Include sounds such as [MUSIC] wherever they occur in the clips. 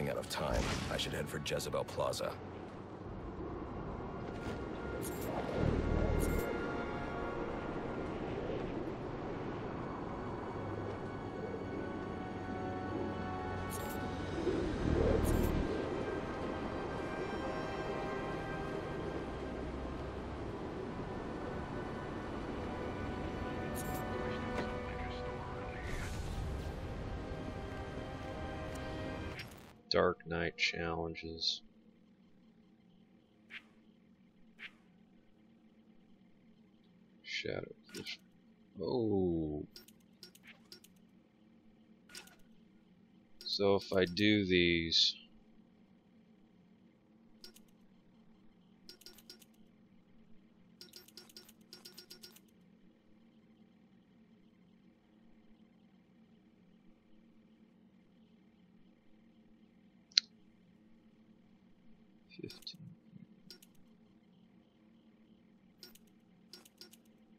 running out of time. I should head for Jezebel Plaza. Dark Knight challenges. Shadow. Oh. So if I do these, fifteen.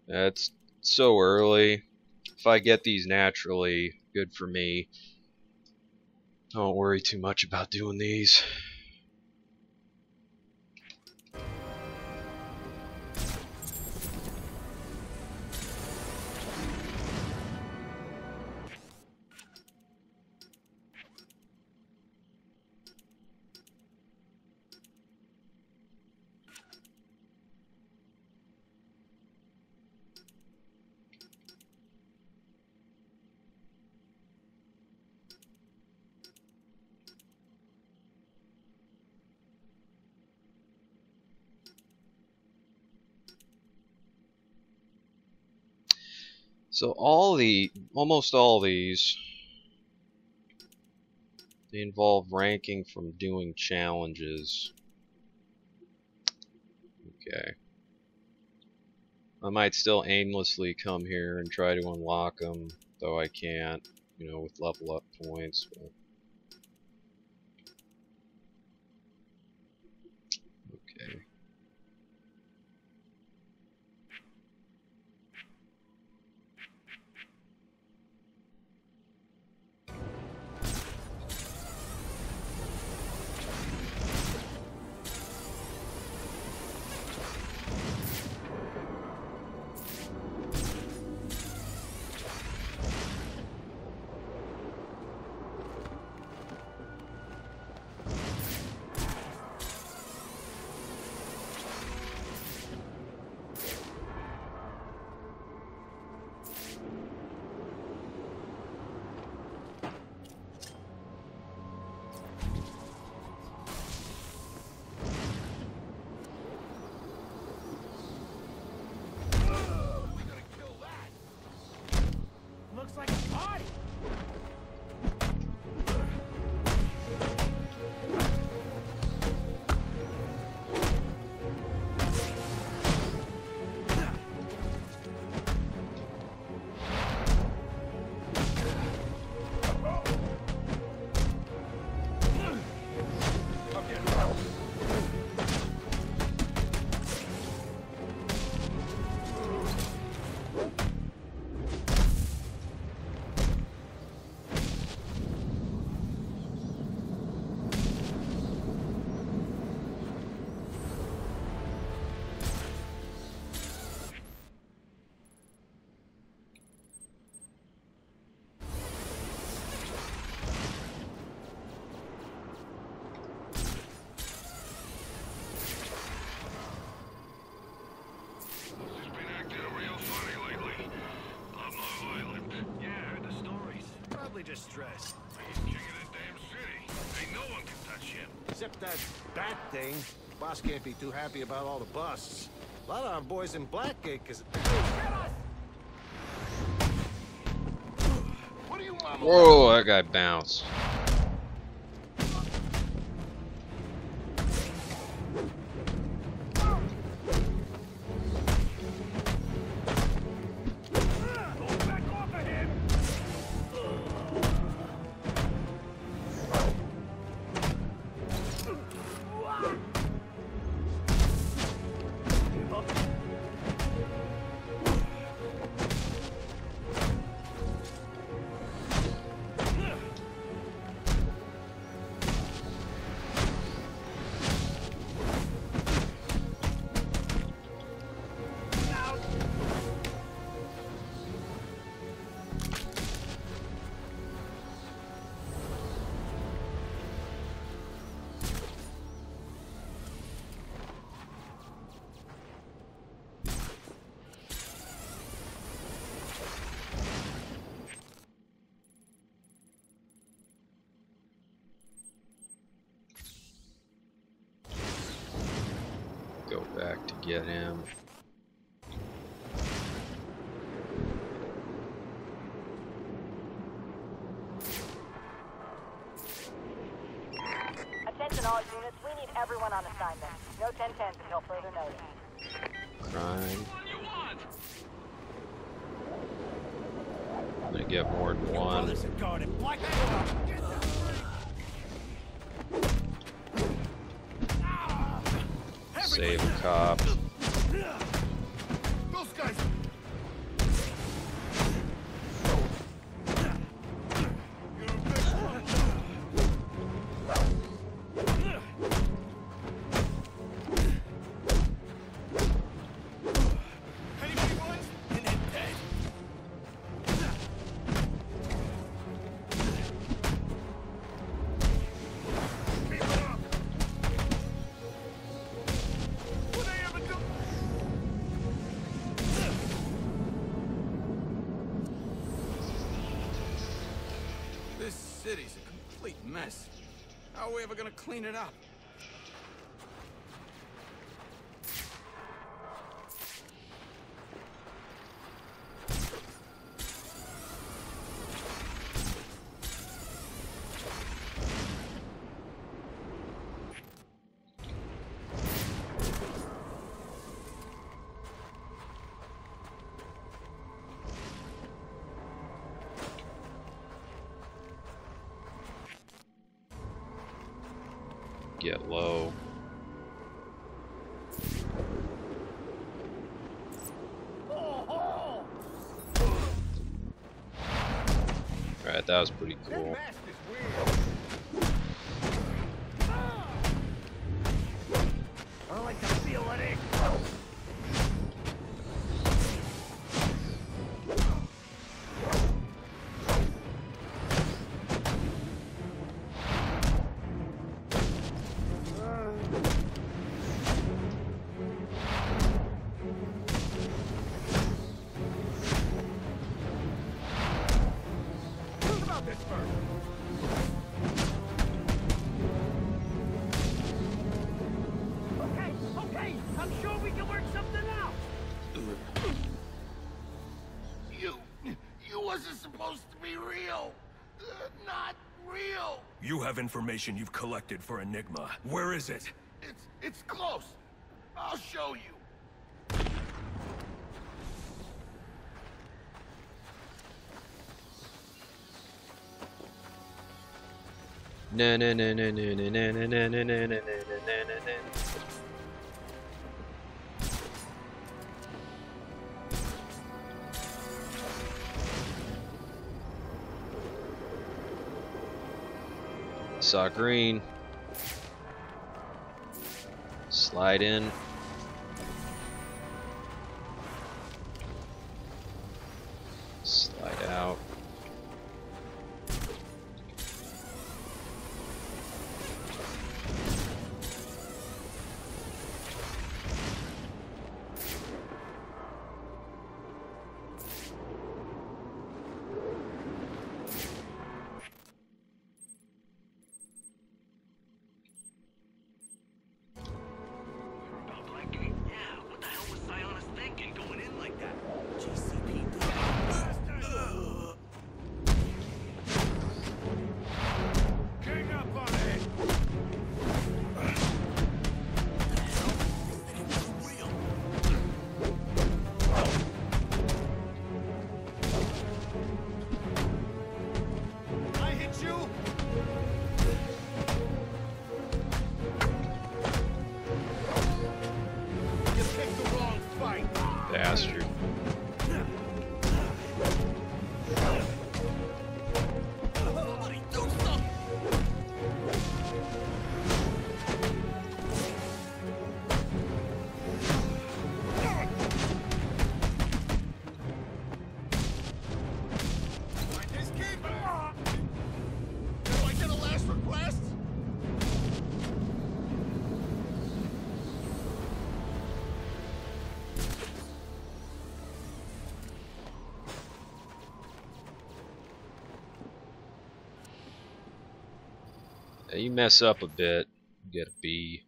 That's so early. If I get these naturally, good for me. Don't worry too much about doing these. So all the, almost all these, they involve ranking from doing challenges. Okay. I might still aimlessly come here and try to unlock them, though I can't, you know, with level up points. But Probably just stress. He's king of the damn city. Ain't no one can touch him. Except that bat thing. Boss can't be too happy about all the busts. A lot of our boys in Blackgate, cause... What do you mama? Whoa, that guy bounced. Get him. Attention all units, we need everyone on assignment. No 1010s until further notice. Crime. I'm gonna get more than one. Save cop. City's a complete mess. How are we ever gonna clean it up? Get low. Alright, that was pretty cool. You have information you've collected for Enigma. Where is it? It's, it's close. I'll show you. Na na na na na na na na na na na na na na Saw green. Slide in. you mess up a bit, you get a B.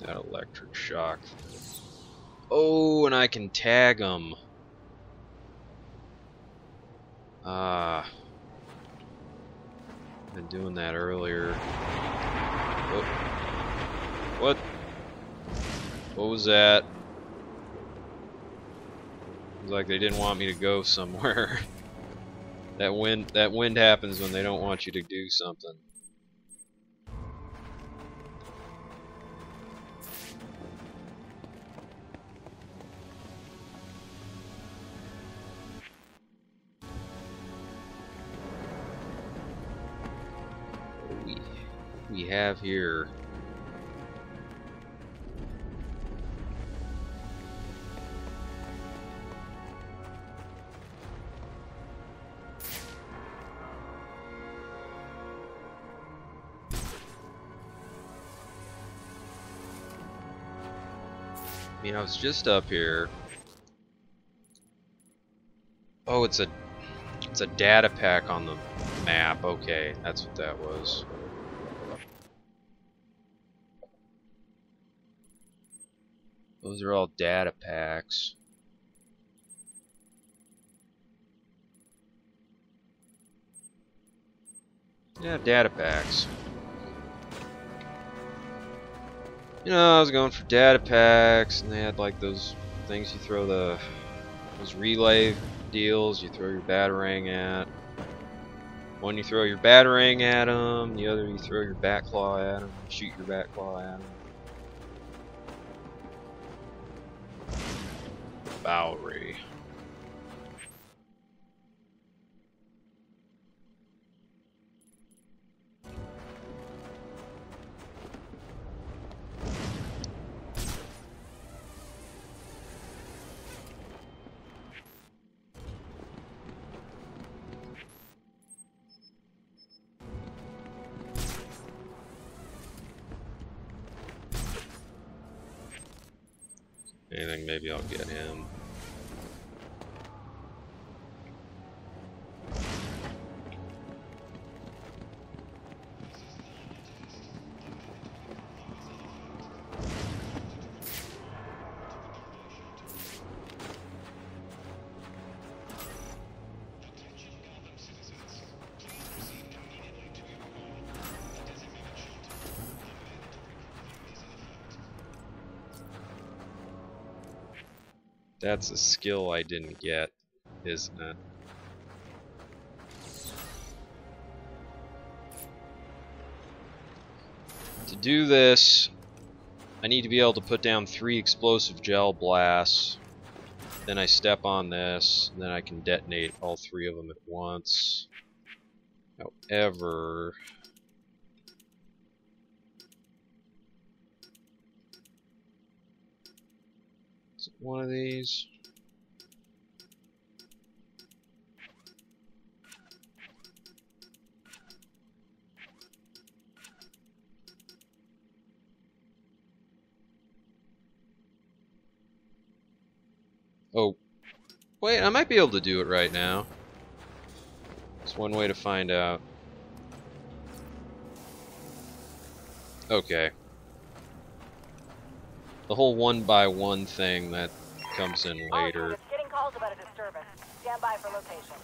That electric shock. Oh, and I can tag them. Ah. Uh, been doing that earlier. Oh. What? What was that? It was like they didn't want me to go somewhere. [LAUGHS] that wind that wind happens when they don't want you to do something. We have here? I mean, I was just up here. Oh, it's a it's a data pack on the map. Okay, that's what that was. Those are all data packs. Yeah, data packs. You know, I was going for data packs, and they had like those things you throw the those relay deals. You throw your batarang at. One you throw your batarang at them. The other you throw your Batclaw at them. Shoot your Batclaw at them. Bowery. Anything, maybe I'll get him. That's a skill I didn't get, isn't it? To do this, I need to be able to put down three explosive gel blasts. Then I step on this, and then I can detonate all three of them at once. However, one of these? Oh, wait, I might be able to do it right now. It's one way to find out. Okay. The whole one by one thing that comes in later. units getting calls about a disturbance. Stand by for location.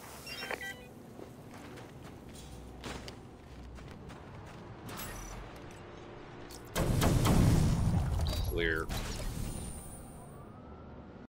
Clear.